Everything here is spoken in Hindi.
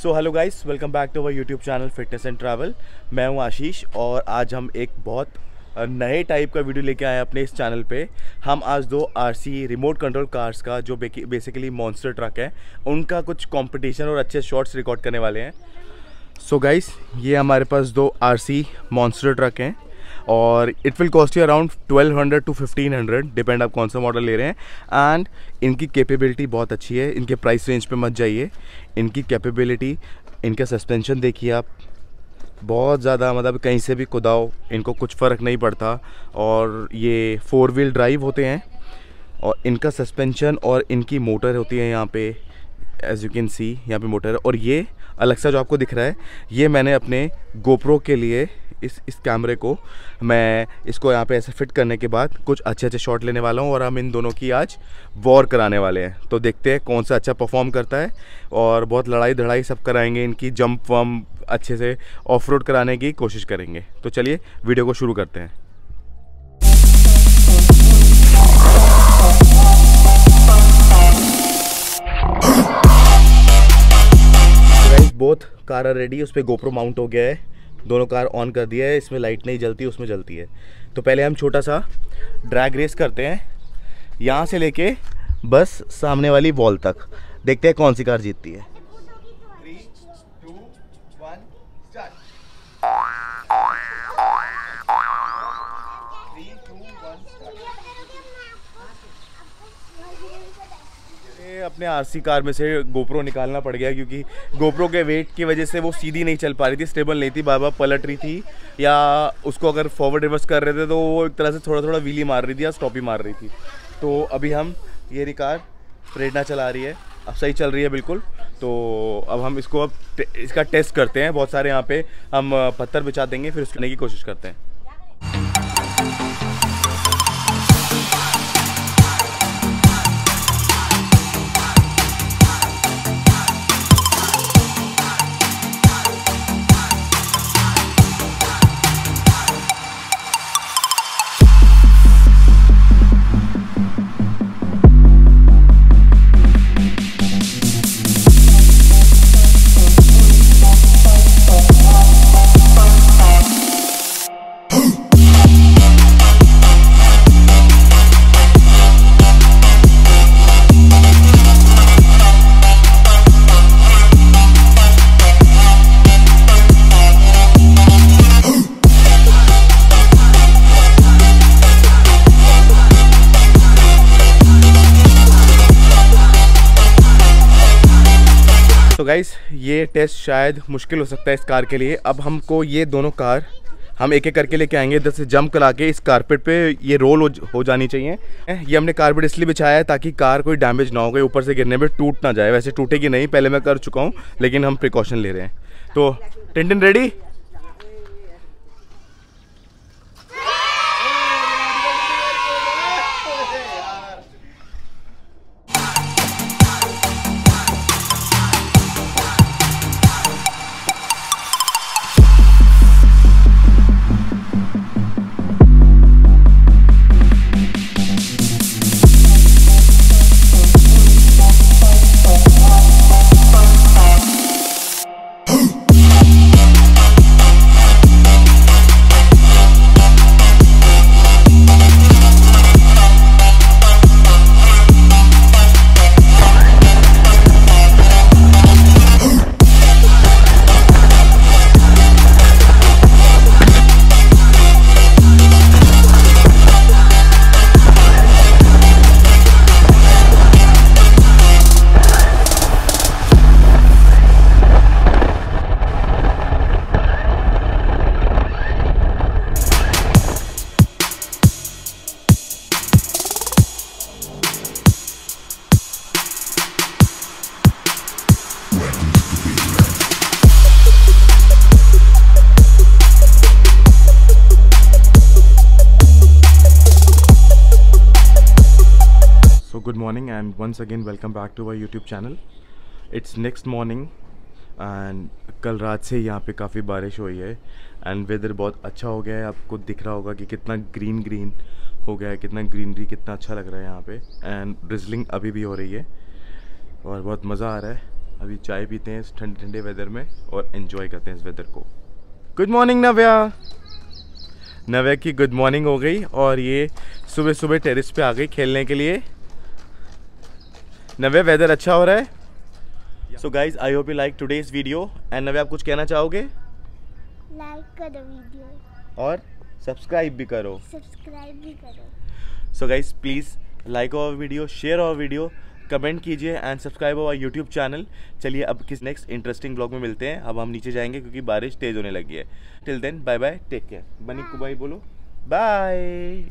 So hello guys welcome back to our YouTube channel fitness and travel मैं हूँ आशीष और आज हम एक बहुत नए टाइप का वीडियो लेके आए हैं अपने इस चैनल पे। हम आज दो आरसी रिमोट कंट्रोल कार्स का, जो बेसिकली मॉन्स्टर ट्रक है, उनका कुछ कंपटीशन और अच्छे शॉट्स रिकॉर्ड करने वाले हैं। सो so गाइस ये हमारे पास दो आर सी ट्रक हैं। और it will cost you around 1200 to 1500 depend आप कौन सा मॉडल ले रहे हैं. एंड इनकी कैपेबिलिटी बहुत अच्छी है. इनके प्राइस रेंज पे मत जाइए. इनकी कैपेबिलिटी इनका सस्पेंशन देखिए आप. बहुत ज़्यादा मतलब कहीं से भी कुदाओ, इनको कुछ फ़र्क नहीं पड़ता. और ये फोर व्हील ड्राइव होते हैं. और इनका सस्पेंशन और इनकी मोटर होती है यहाँ पे एज यू कैन सी यहाँ पे मोटर और ये अलग सा जो आपको दिख रहा है, ये मैंने अपने गोप्रो के लिए इस इस कैमरे को, मैं इसको यहाँ पे ऐसे फिट करने के बाद कुछ अच्छे अच्छे शॉट लेने वाला हूँ और हम इन दोनों की आज वॉर कराने वाले हैं। तो देखते हैं कौन सा अच्छा परफॉर्म करता है और बहुत लड़ाई धड़ाई सब कराएँगे, इनकी जंप वम अच्छे से ऑफ़ रोड कराने की कोशिश करेंगे। तो चलिए वीडियो को शुरू करते हैं। बोथ कार रेडी उस पर गोप्रो माउंट हो गया है। दोनों कार ऑन कर दिया है, इसमें लाइट नहीं जलती, उसमें जलती है। तो पहले हम छोटा सा ड्रैग रेस करते हैं। यहाँ से लेके बस सामने वाली वॉल तक। देखते हैं कौन सी कार जीतती है। ये अपने आरसी कार में से गोप्रो निकालना पड़ गया क्योंकि गोप्रो के वेट की वजह से वो सीधी नहीं चल पा रही थी स्टेबल नहीं थी बार बार पलट रही थी या उसको अगर फॉरवर्ड रिवर्स कर रहे थे तो वो एक तरह से थोड़ा थोड़ा व्हीली मार रही थी या स्टॉपी मार रही थी। तो अभी हम ये कार, प्रेरणा चला रही है, अब सही चल रही है बिल्कुल। तो अब हम इसको अब इसका टेस्ट करते हैं, बहुत सारे यहाँ पे हम पत्थर बिछा देंगे, फिर उसको की कोशिश करते हैं। गाइस ये टेस्ट शायद मुश्किल हो सकता है इस कार के लिए। अब हमको ये दोनों कार हम एक एक करके लेके आएँगे इधर से जंप करा के इस कारपेट पे ये रोल हो, जानी चाहिए। ये हमने कारपेट इसलिए बिछाया है ताकि कार कोई डैमेज ना हो गई ऊपर से गिरने पे टूट ना जाए। वैसे टूटेगी नहीं पहले मैं कर चुका हूँ लेकिन हम प्रिकॉशन ले रहे हैं। तो टेंटन ready good morning and once again welcome back to our YouTube channel it's next morning and कल रात से यहाँ पे काफ़ी बारिश हुई है एंड वेदर बहुत अच्छा हो गया है। आपको दिख रहा होगा कि कितना ग्रीन ग्रीन हो गया है, कितना ग्रीनरी कितना अच्छा लग रहा है यहाँ पे एंड ड्रिजलिंग अभी भी हो रही है और बहुत मज़ा आ रहा है। अभी चाय पीते हैं इस ठंडे ठंडे वेदर में और इन्जॉय करते हैं इस वेदर को। गुड मॉर्निंग नव्या। नव्या की गुड मॉर्निंग हो गई और ये सुबह सुबह टेरिस पे आ गई खेलने के लिए। नव्या वेदर अच्छा हो रहा है? So guys I hope you like today's video and Navya आप कुछ कहना चाहोगे? लाइक करो वीडियो और सब्सक्राइब भी करो. सब्सक्राइब भी करो. So guys please like our video share our video comment कीजिए and subscribe our YouTube channel चलिए अब किस नेक्स्ट इंटरेस्टिंग ब्लॉग में मिलते हैं. अब हम नीचे जाएँगे क्योंकि बारिश तेज़ होने लगी है. Till then bye bye take care बनी कुबाई बोलो. बाय